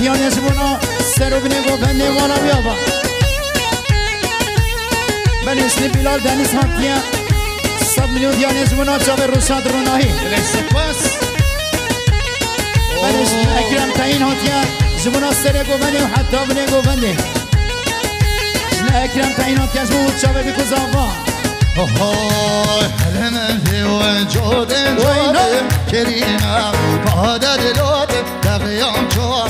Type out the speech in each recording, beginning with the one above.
دیانه زبونا سر و بنگو بنده والا بیابا من اسم بیلال دنیز هاتیه صد میلیون دیانه زبونا چاوه روشاد روناهی سپاس من اسم اکرم تاین هاتیه زبونا سر گو بنده و حتی بنگو بنده اسم اکرم تاین هاتیه زبونا چاوه بکو آهای حلم و جود جودم کریمم قادر لودم دقیام چو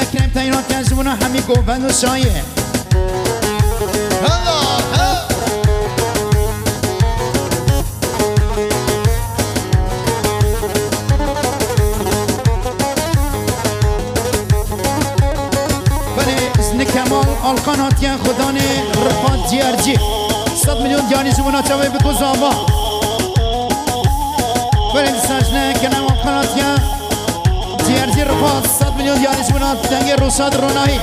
اکرم تاین هاتیه زبونا همی گو بند و الله بله آلقان هاتیان خدان رفات جیرجی صد میلیون دیانی زبونا چاوه بکو زنوان بله سجنه کنم آلقان هاتیان جیرجی رفات صد میلیون دیانی زبونا تنگ روشاد روناهی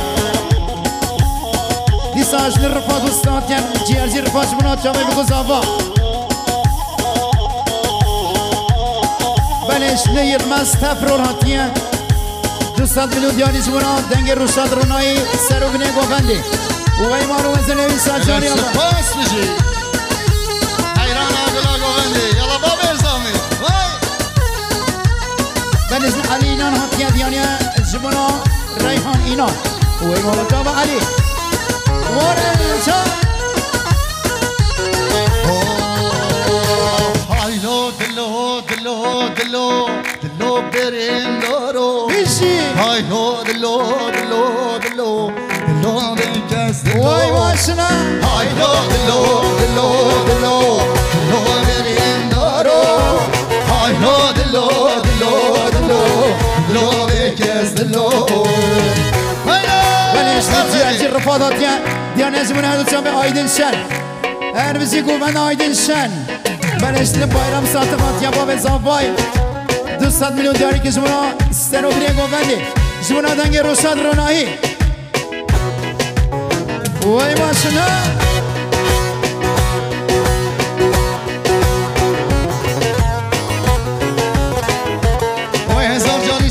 دیساج للرفاض والساتيان جي ارجي رفاج بنات شامي بكو زافا بلش نير ما استفرور هاتيان دوستات مليون دياني زبونا دنگ روشاد روناي سرو بني گوغندي وغي مارو وزنوي ساجاري الله سپاس بشی بنزل علي اینان ها تیا دیانیا جبونا ریحان اینا وی مولتا با علی ورنجا هایلو دلو دلو دلو دلو برین دارو بیشی. هایلو دلو دلو دلو دلو برکس دلو وای واشنا هایلو دلو دلو دلو دلو برین dilo ben kes dilo بلش نجي ارجي الرفاضات ديان ديان ازمون هذا تشابه ايدن شن هر بزي قوبان ايدن شن بلش لبايرام ساتفات يا باب زافاي دو صد مليون دياري که زمونا سنو بني قوبانده زمونا دنگ روشاد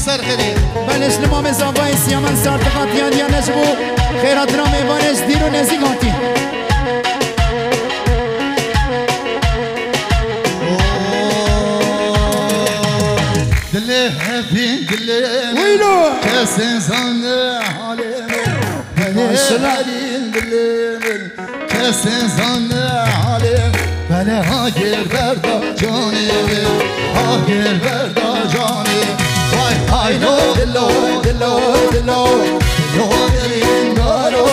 سر خیلی بلش لمام زافاي سيامن ساتفات ديان ديان نجبو خيرات رام ايوانش ديرو نزيق هاتي دله هفين دله ويلو كسن زن حالم Maşallah. دله كسن زن حالم بله هاگر بردا جانی هاگر بردا جانی وای های نو دلو دلو دلو دلو برین دارو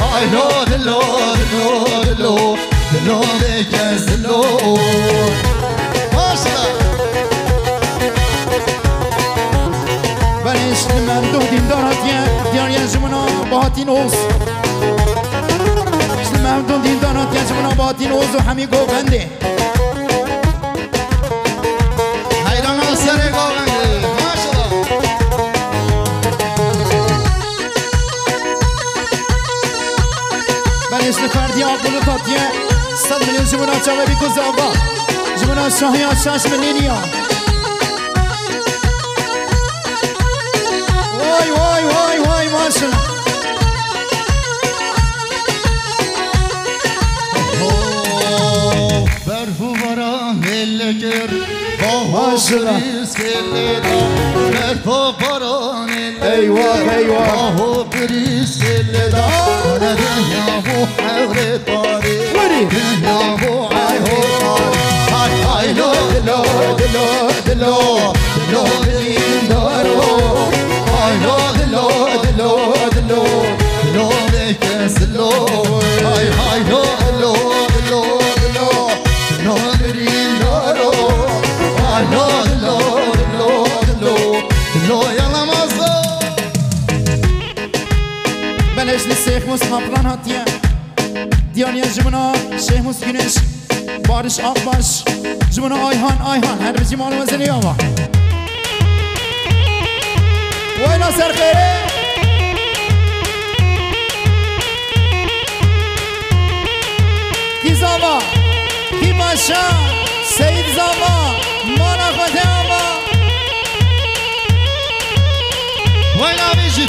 های نو دلو دلو دلو دلو بکس دلو ماشالله بلش من دو دین دارد دیان یه زمانا با هاتین اوز من دو دین دارد یه زمانا با هاتین اوز و همی گو فردی آقلو تاتیه صد میلیون زمانا چاوه بی کز آبا زمانا شاهی آشاش ملینیا وای وای وای وای ماشالله برفو باران لکر ماشالله. برفو باران ایوه ایوه آهو بریز عبري طريق يا ابو عبري طريق هاي هاي لو دلو دلو دلو دلو بدين دارو هاي لو دلو دلو دلو دلو بكسلو هاي هاي لو دلو دلو دلو دلو بدين دارو هاي لو دلو دلو دلو دلو يلا مصر بلاش للشيخ مصطفى رانها تيان دیانی جمنا شیخ موس گنش بارش آب باش. جمنا آیهان آیهان هر بچی مال وزنی آوا وای ناصر خیره. کی باشا سید زاوا مانا خود وای نبیشی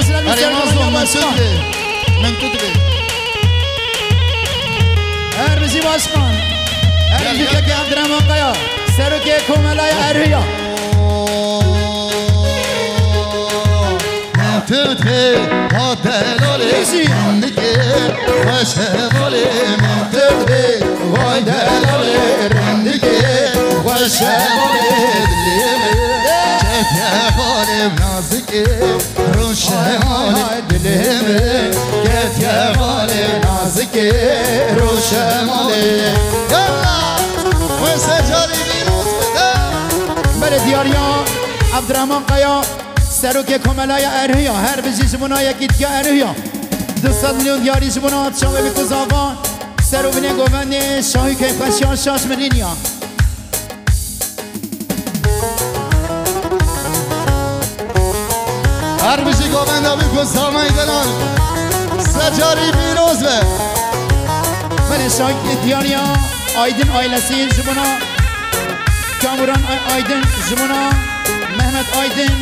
la Rimanzo, Mesutli. Memtutli. Erbizi Başkan. Erbiz'deki Abdurrahman Kaya. Seruke Komelaya Erhiya. Memtutli. Vadeloli. Rindike. Şey. Vaşevoli. Memtutli. Vadeloli. Rindike. Vaşevoli. Dilimi. سرو که کملای ارهیا تدري هاتلولي بيجي. عندك وشغلي من. تدري هاتلولي عندك وشغلي كيف يا خالي بنازك روش مالي دليمي كيف يا خالي بنازك روش مالي يلا وسجاري بيروس بدا بله دیاریا عبدالرحمن قیا که کملای ارهیا هر بچی شمونا یکی که ارهیا. دوستاد میلیون دیاری شمونا شامه بی کزاوان سرو بینه گوونده شاهی که پشیان شاش ملینیا. هر بیشی گوبنده بکن سامای دلان سجاری بیروز به بله شاهی دیاریا آیدن آیلسی شمونا کاموران آی- آیدن شمونا مهمت آیدن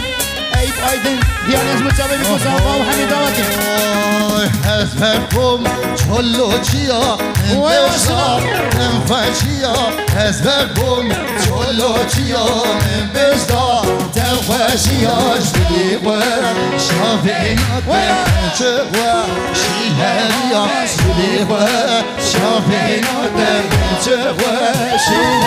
عیب آیدن. دیاری از مچابه بی کزاوان و همین دواتی وای حزبكم چلو چیا الخواسية جبلي وين شافينك وين تبوا شي هادية جبلي وين شافينك وين تبوا شي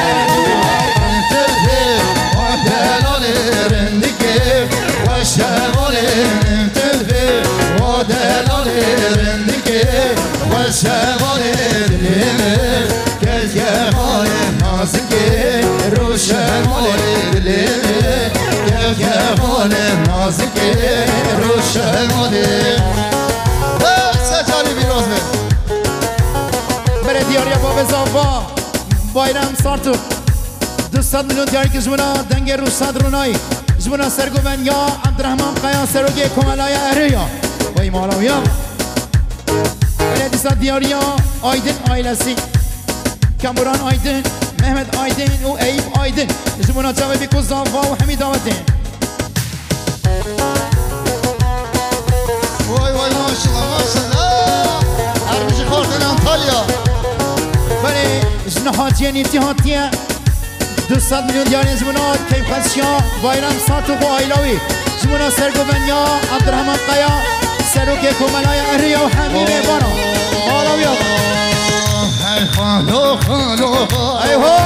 سجاري بيروز بره دیاریا باب زاوا بایرم سارتو دوستاد میلیون دیاری که جمعنا دنگ رو صد رونایی جمعنا سرگوون یا عبدالرحمن قیا سروگی کمالای اهریا وی مالاویا بره دوستاد دیاریا آیدن آیلسی کمبران آیدن محمد آیدن و ایب آیدن جمعنا جاوه بیکو زاوا و حمید آوتن جنو حاجیه نیفتی حاتیه دوستاد میلیون دیاری زمونا کیف خدشیا بایرم ساتو خو آیلاوی. زمونا سرگوونیا عبدالرحمن قیا. سروک کمالای اهریا و حمیمه بانا آلاوی آقا هی خالو خالو ایهو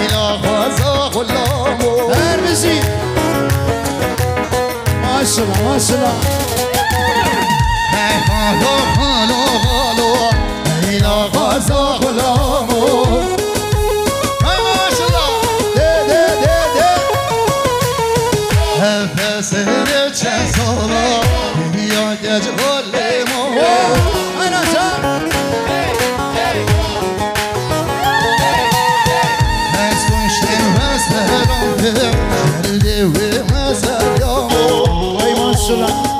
ایلا خوازا غلامو هر بشی ماشالله ماشالله هی خالو خالو خالو Geldi ve mezar yağmur. Ay maşallah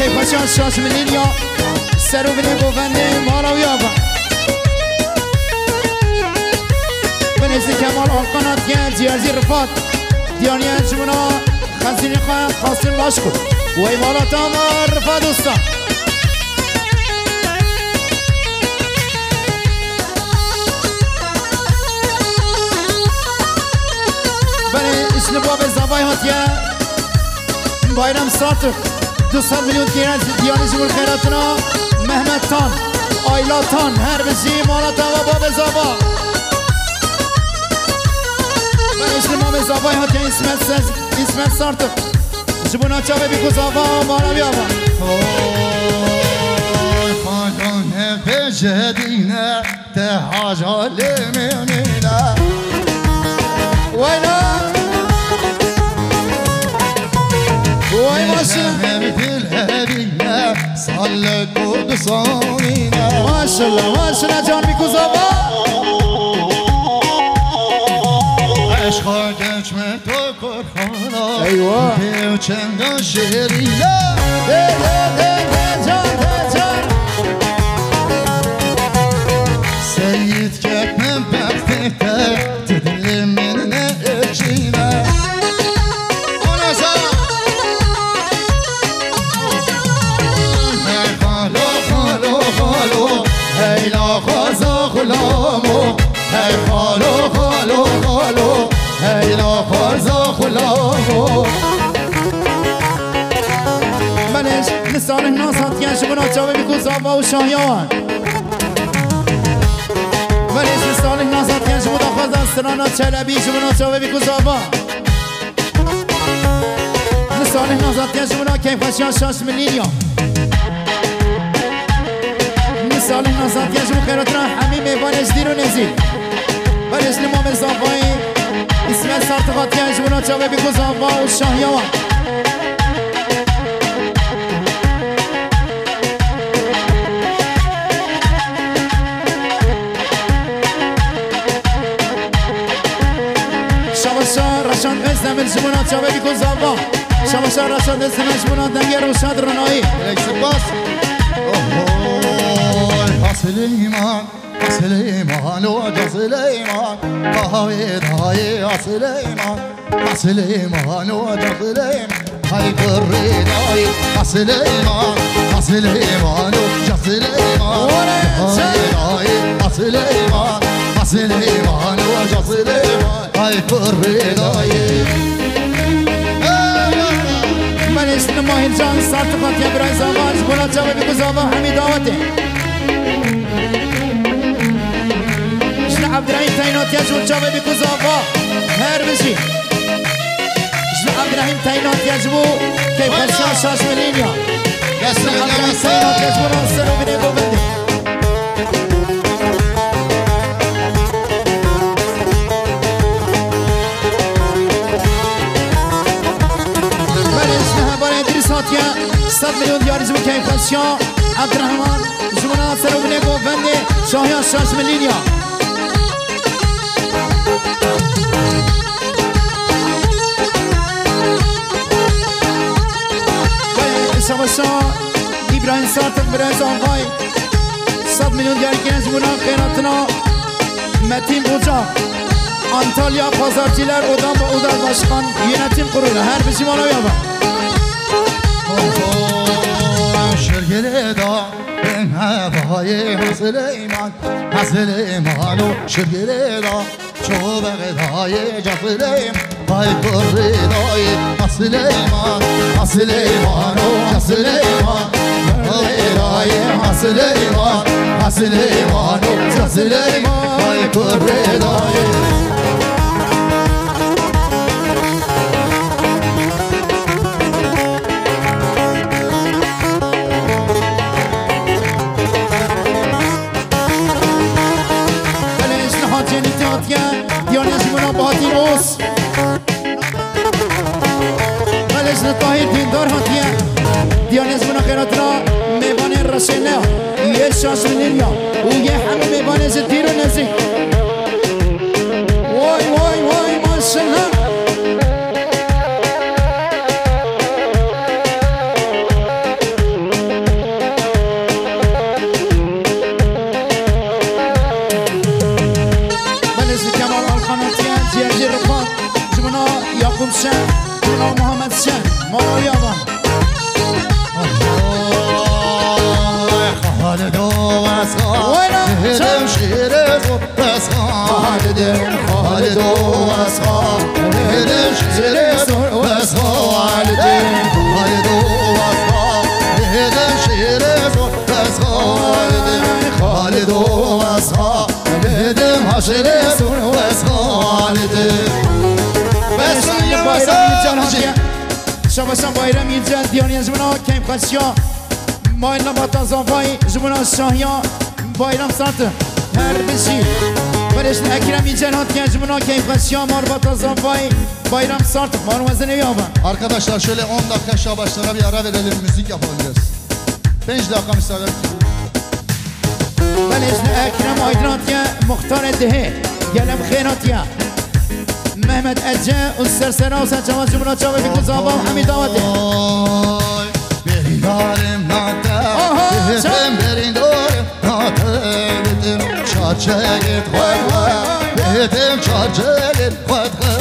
زونا کیفشان شاش میلیون سرو بینه گوونده مالاوی آقا من اسم کمال آقان هاتیه جیارزی رفات دیانی انجمنا خزینی خواهی قاسم باشکو وی مالا تاما رفات دوستا زاوای هاتیه بایرام ساتر 200 milyon direnç Diyanizmul Khairatına Mehmet Tan Ayla Tan her bizi imanata ve babe zaba Ben üstüm abi zabay hatta İsmet Sez İsmet Sartık. Cibuna çabı bir kuzava manavi ama Oy fakan hep ecedine Te hacale menine Vay lan! Vay başına. شاء الله ما شاء الله جان بيكو زابا عشقا گچمه تو کرخانا ايوه و چندان شیرینا سيد بلش لسان الناس هاتيان شبنا جاوي بيكو زابا وشاهيان بلش لسان الناس هاتيان شبنا خازان سرانا چلبي شبنا جاوي بيكو زابا لسان الناس هاتيان شبنا كيف خشيان شاش ملينيا لسان الناس هاتيان شبنا خيراتنا حميم بلش ديرو نزيل بلش لما بزاباي اسمه سارتقاتيان شبنا جاوي بيكو زابا وشاهيان شباشا جمنا چاوه بی کن زبا شما شهر رشا دست من جمنا دنگیر و شد رنایی علیک سباس سليمان سليمان وجا سليمان قهوي ضاي يا سليمان سليمان وجا سليمان هاي بالريناي سليمان سليمان وجا سليمان هاي سليمان سليمان وجا سليمان هاي بالريناي جان سارتقات يا براي زابا جبونات شبابي كون زابا حمي دعوته شنا عبد الرحيم تاينات يا جبون شبابي كون زابا هر بشي شنا عبد الرحيم تاينات يا جبو كيف خشان شاش ملينيا يا شنا عبد الرحيم سلام تاينات يا جبون انصروا بني هاتیا 100 میلیون دیاری زبون که خشیان عبدالرحمن زبونا سر و بنی قوبندی شاهیان شاش ملینیا شباشا ابراهیم سارتق برای آقای 100 میلیون دیاری که زبونا خیراتنا متین بوجا Antalya pazarcılar odam ve odal başkan yönetim kurulu her bizim ona yapar. شرگل دا این هوای سلیمان سلیمان و شرگل دا چوبق دای جسلیم پای کری دای سلیمان سلیمان و سلیمان دای سلیمان سلیمان و سلیمان پای کری دای اسخان دم شیر خوب اسخان دم خالد و اسخان دم شیر خوب اسخان دم خالد و اسخان دم شیر خوب اسخان دم خالد و اسخان دم حشر خوب اسخان دم بس یه بایرام شما سام بایرام یه جان دیانی از منا کم خواستیم Moina bata zafayı Jumuna şahya Bayram satı Her beşi Barışın Ekrem İncel Hatken Jumuna keyfes Yamar bata zafayı Bayram sartı Marmazene yava Arkadaşlar şöyle 10 dakika şabaşlara bir ara verelim Müzik yapalım 5 dakika müsaade Barışın Ekrem Aydın Hatken Muhtar Edihe Gelem Khairatya Mehmet Ece Üster Sena Hüseyin Çavaş Cumhuriyet Çavaş Fikri Zahba Hamid Davati Behiyarim Nate sen berin doyum Natı bitim çarçı git vat vat Bitim çarçı git vat vat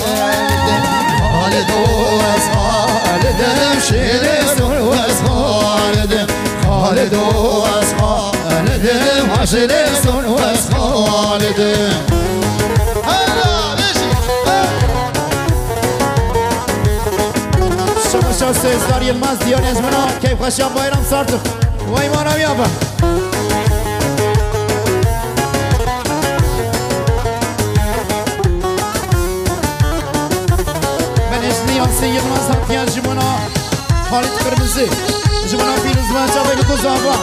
Halid uvas halidim şiris uvas halidim Halid uvas halidim haşiris uvas halidim Sözler Yılmaz Diyones Mena Keyif Kaşan Bayram Sartık بایرم سارتخ و ایمانم یابا Yasin Yılmaz Hatyan Jimona Halit Kırmızı Jimona Firuz Manca ve Lukuz Ava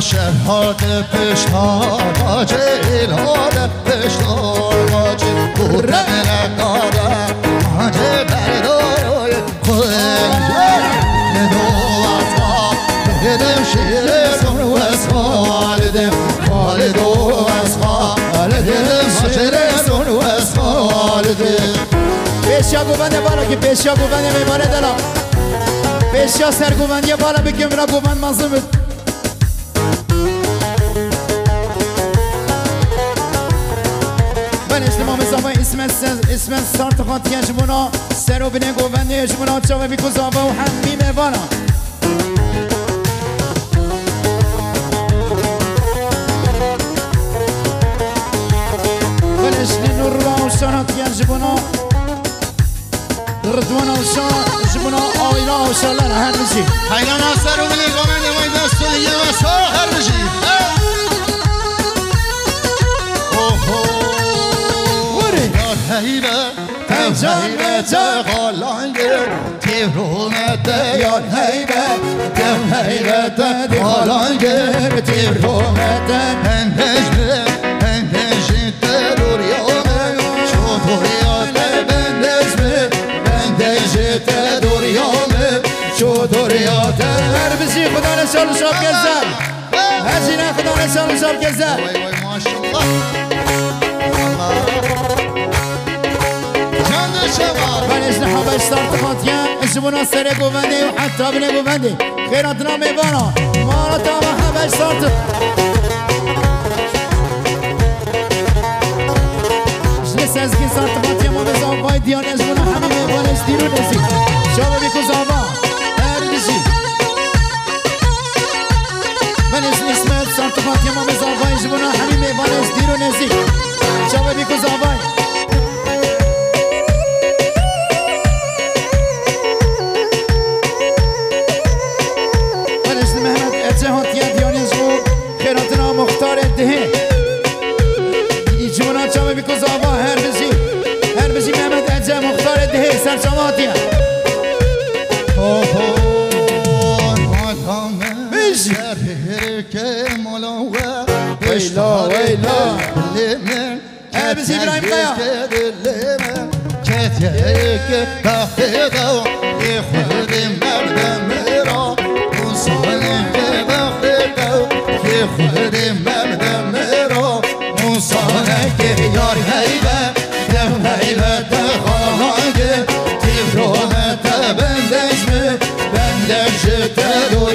شهاد پشتار آجیل هاد پیشیا گوبنده بالا که پیشیا گوبنده میمانه دلا پیشیا سر گوبنده بالا بکن را گوبند مازم اسم اسم سارت خاطیان جمونا. سر و بینه گوبنده جمونا. چاوه بی کزاوه و همی میوانا بلشنی نور و شاناتیان جمونا. رضوان و شان جمونا. آیلا و شالان هر نجی حیران سر و بینه گوبنده وای دست و یه وسا هر نجی هیبه هیبه غالانگه تیرونت یاد هیبه دم هیبه غالانگه تیرونت هندجه هندجه دوریامه شو دوریامه بندجمه بندجه دوریامه شو دوریامه هر بزی خدا نشان شاب گزن هزینه خدا نشان شاب گزن وای وای ماشالله اسمونا سر گوونده و حتی بینه گوونده خیراتنا میبانا مانا تا حبش سارت. جلس از کی سارت خاطیان ما بزا وای دیان اسمونا همه میبانش دیرو نسی شابه بیکو زابا. هر نسی من اسم اسمت سارت خاطیان ما بزا وای اسمونا همه میبانش دیرو نسی شابه بیکو زابا. صواتي آه، ويلا ويلا لمن آه، ابس إبراهيم قيا. لمن كتيك بخيضه يخذ مبدا مرا وصلك بخيضه يخذ مبدا مرا وصلك يارها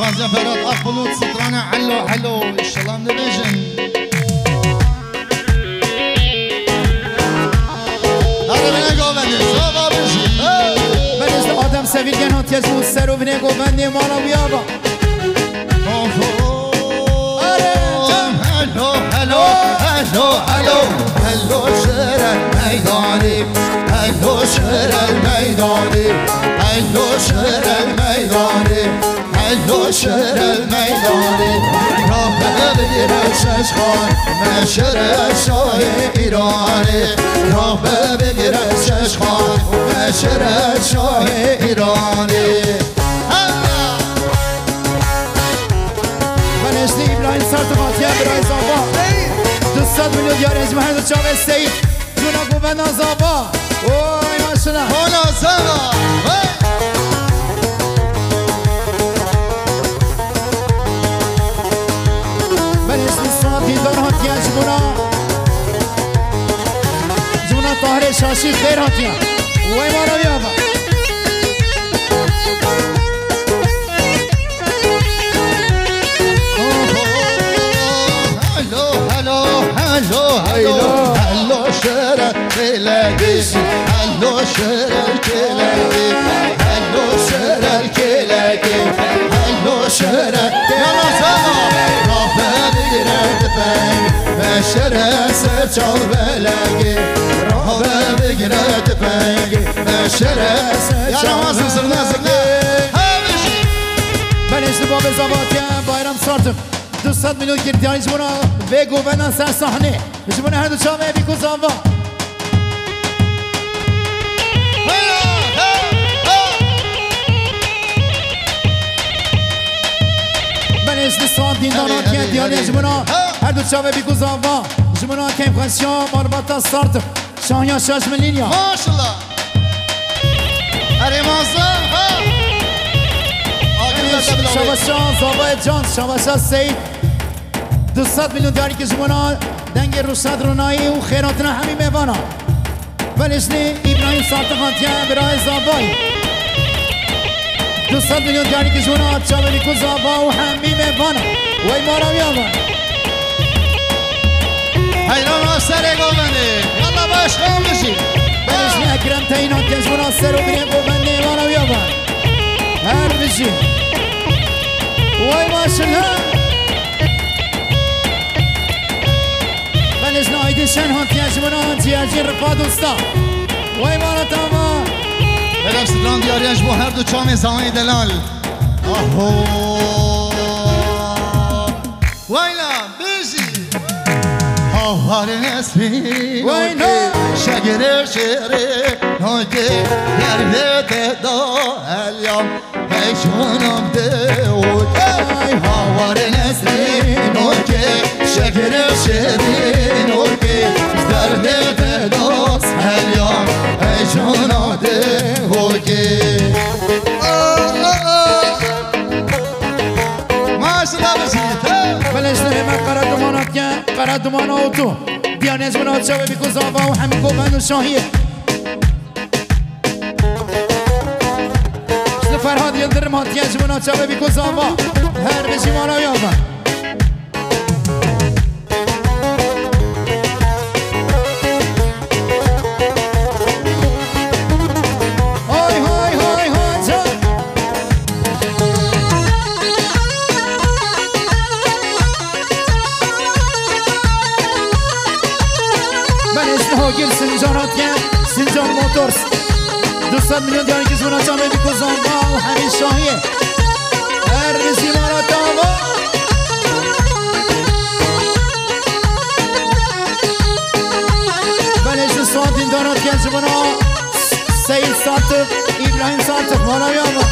فازة فرد أخلوط سطرانة حلو حلو إن شاء الله من ديفيجن من است آدم سویل گنات یز اون سر و بنه گوبنده مالا بیابا هلو هلو هلو هلو هلو شعر الميداني هلو شعر الميداني هلو شعر الميداني هلو شهر الميداني راه بگیر ششخان مشر شاه ایرانی. راه بگیر ششخان مشر شاه ایرانی. بلش دی ابراهیم سرط فاتیه برای زابا. دوستات میلیون دیار از محمد چاوه سید جونا گوبنده زابا. اوی ماشنا هلا سما زمنا زمنا طاهر شاشي خير هاتيا ويمارا يابا هلو هلو هلو شرق بلادي هلو شرق بلادي هلو شرق بلادي هلو شرق بلادي رافع بلادي فنگ بشر سرچال بلاقي رافع بقرد فنگ بشر يلا ما سوسر نازقي همشي بلش دی باب زاباتیه بایرام سارتم دوستات میلیون گردیانی جمونا و گوبنده سر صحنه جمونا هر دو چاوه بیکن زابا بلش دی ساعت دیدار هاتیه دیانی جمونا هر دو چاوه بیکن زابا جمونا کم خشیان مارباتا سارتم شاهیا شاش ملینیا ما شاء الله هري مازن ها شباشان زابای جان شباشان سید دوستات میلیون دیاری که جمونا دنگ روشت رونایی و خیراتنا همین میوانا بلشنی ابراهیم سالتقاتیه برای زابای دوستات میلیون دیاری که جمونا چاولی کو زابا و همین میوانا وی مارا بیابا هيران سر قومني يلا باش قوم بشي بلشنی اکرم تایینات که جمونا سر و بریم بوبنده مارا بیابا هر بشی وی ماشالله بلش نايد شن يا جمنا جياجي رفا دوستا. وای مانا تاما بدم ستران دیاریش با هر دو چام زمان دلال آهو ویلا بشی هاوار نسبی وینا. شگر شیره نوکه گرده دا الیام هیچونم ده اوکی هاوار نسبی نوکه شگر شیره نوکه. گرده دا الیام هیچونم ده اوکی ماشاءالله بشید بلش نهمه قرار دمانات که قرار دمانا و تو. دیانه از منات شوه بی کزاوا و همین گوبند و شاهیه فرهاد یلدرم هات یا جمنا شوه بی کزاوا هر بشی مانا یابا موتورس دوستان میلیون دیانی که زمان جامعه بیکوزان با و همین شاهیه. هر بسی مارا من اسم سوان دیندارات گم زمان سید سالتف ابراهیم سالتف مالا یاما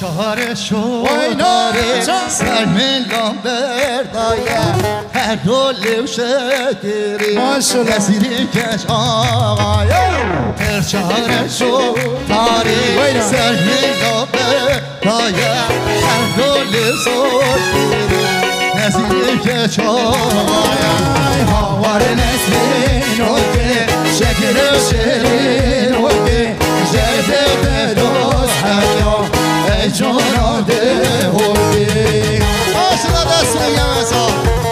شهر شهر سلم لامبردایه هر دل و شکری. کسی کش آقایه. هر شهر شهر سلم لامبردایه هر دل و شکری. کسی کش آقایه. هاوار نسلین و که شکر و شیرین و که ای جانا ده اوکی آشنا دست میگم